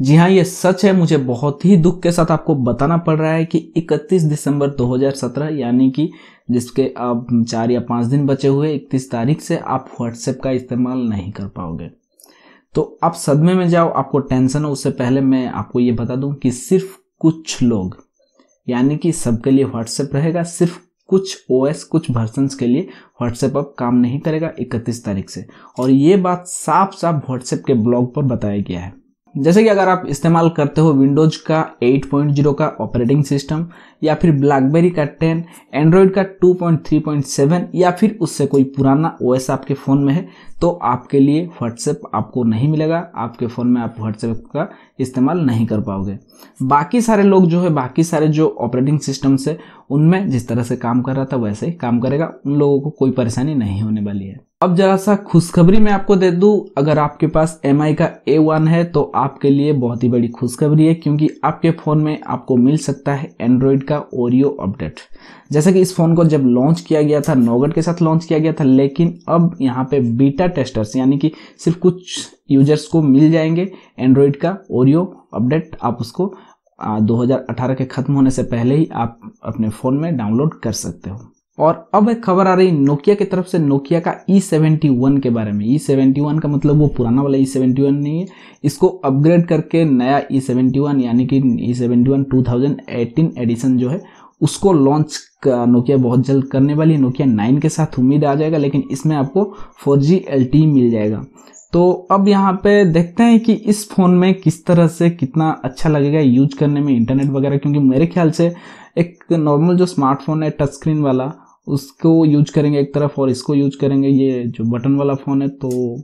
जी हाँ ये सच है, मुझे बहुत ही दुख के साथ आपको बताना पड़ रहा है कि 31 दिसंबर 2017 यानी कि जिसके अब चार या पाँच दिन बचे हुए, इकतीस तारीख से आप व्हाट्सएप का इस्तेमाल नहीं कर पाओगे। तो आप सदमे में जाओ, आपको टेंशन हो, उससे पहले मैं आपको ये बता दूँ कि सिर्फ़ कुछ लोग, यानी कि सबके लिए व्हाट्सएप रहेगा, सिर्फ़ कुछ ओएस कुछ वर्जन्स के लिए व्हाट्सएप अब काम नहीं करेगा 31 तारीख से। और ये बात साफ़ साफ़ व्हाट्सएप के ब्लॉग पर बताया गया है। जैसे कि अगर आप इस्तेमाल करते हो विंडोज़ का 8.0 का ऑपरेटिंग सिस्टम, या फिर ब्लैकबेरी का 10 एंड्रॉयड का 2.3.7 या फिर उससे कोई पुराना ओएस आपके फ़ोन में है तो आपके लिए व्हाट्सएप आपको नहीं मिलेगा। आपके फ़ोन में आप व्हाट्सएप का इस्तेमाल नहीं कर पाओगे। बाकी सारे लोग जो है, बाकी सारे जो ऑपरेटिंग सिस्टम से उनमें जिस तरह से काम कर रहा था, वैसे ही काम करेगा। उन लोगों को कोई परेशानी नहीं होने वाली है। अब जरा सा खुशखबरी मैं आपको दे दूँ। अगर आपके पास MI का ए वन है तो आपके लिए बहुत ही बड़ी खुशखबरी है क्योंकि आपके फ़ोन में आपको मिल सकता है एंड्रॉयड का ओरियो अपडेट जैसे कि इस फ़ोन को जब लॉन्च किया गया था नोगट के साथ लॉन्च किया गया था लेकिन अब यहाँ पे बीटा टेस्टर्स यानी कि सिर्फ़ कुछ यूज़र्स को मिल जाएँगे एंड्रॉयड का ओरियो अपडेट आप उसको आ, 2018 के खत्म होने से पहले ही आप अपने फ़ोन में डाउनलोड कर सकते हो। और अब एक खबर आ रही नोकिया की तरफ़ से, नोकिया का ई सेवेंटी वन के बारे में। ई सेवेंटी वन का मतलब वो पुराना वाला ई सेवेंटी वन नहीं है। इसको अपग्रेड करके नया ई सेवेंटी वन यानी कि E seventy one two thousand eighteen edition जो है, उसको लॉन्च नोकिया बहुत जल्द करने वाली है। नोकिया नाइन के साथ उम्मीद आ जाएगा, लेकिन इसमें आपको फोर जी एल टी मिल जाएगा। तो अब यहाँ पे देखते हैं कि इस फ़ोन में किस तरह से कितना अच्छा लगेगा यूज़ करने में इंटरनेट वगैरह, क्योंकि मेरे ख्याल से एक नॉर्मल जो स्मार्टफ़ोन है टच स्क्रीन वाला उसको यूज़ करेंगे एक तरफ़ और इसको यूज़ करेंगे। ये जो बटन वाला फ़ोन है तो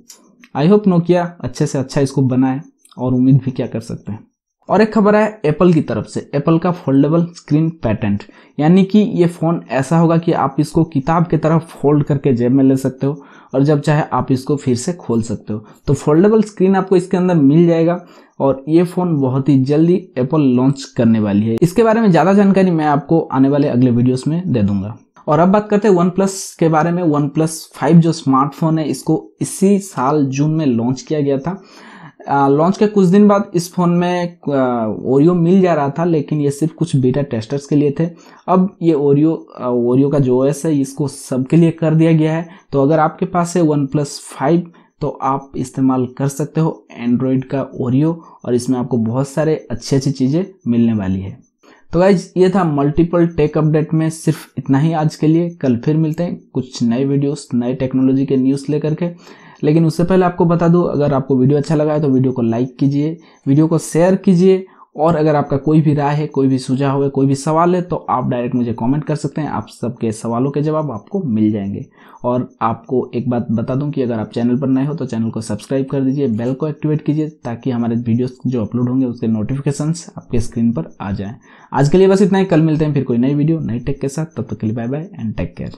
आई होप नोकिया अच्छे से अच्छा इसको बनाए और उम्मीद भी क्या कर सकते हैं। और एक खबर है एप्पल की तरफ़ से। एप्पल का फोल्डेबल स्क्रीन पैटेंट यानी कि ये फ़ोन ऐसा होगा कि आप इसको किताब की तरफ़ फोल्ड करके जेब में ले सकते हो और जब चाहे आप इसको फिर से खोल सकते हो। तो फोल्डेबल स्क्रीन आपको इसके अंदर मिल जाएगा और ये फ़ोन बहुत ही जल्दी एप्पल लॉन्च करने वाली है। इसके बारे में ज़्यादा जानकारी मैं आपको आने वाले अगले वीडियोस में दे दूँगा। और अब बात करते हैं वन प्लस के बारे में। वन प्लस फाइव जो स्मार्टफ़ोन है, इसको इसी साल जून में लॉन्च किया गया था। लॉन्च के कुछ दिन बाद इस फ़ोन में ओरियो मिल जा रहा था, लेकिन ये सिर्फ़ कुछ बीटा टेस्टर्स के लिए थे। अब ये ओरियो ओरियो का जो ओएस है, इसको सबके लिए कर दिया गया है। तो अगर आपके पास है वन प्लस फाइव तो आप इस्तेमाल कर सकते हो एंड्रॉयड का ओरियो और इसमें आपको बहुत सारे अच्छी अच्छी चीज़ें मिलने वाली है। तो गाइज़ ये था मल्टीपल टेक अपडेट में सिर्फ़ इतना ही आज के लिए। कल फिर मिलते हैं कुछ नए वीडियोस नए टेक्नोलॉजी के न्यूज़ लेकर के। लेकिन उससे पहले आपको बता दूँ, अगर आपको वीडियो अच्छा लगा है तो वीडियो को लाइक कीजिए वीडियो को शेयर कीजिए। और अगर आपका कोई भी राय है, कोई भी सुझाव है, कोई भी सवाल है तो आप डायरेक्ट मुझे कमेंट कर सकते हैं। आप सबके सवालों के जवाब आपको मिल जाएँगे। और आपको एक बात बता दूँ कि अगर आप चैनल पर नए हो तो चैनल को सब्सक्राइब कर दीजिए, बेल को एक्टिवेट कीजिए, ताकि हमारे वीडियोस जो अपलोड होंगे, उसके नोटिफिकेशंस आपके स्क्रीन पर आ जाएँ। आज के लिए बस इतना ही। कल मिलते हैं फिर कोई नई वीडियो नई टेक के साथ। तब तक के लिए bye bye and take care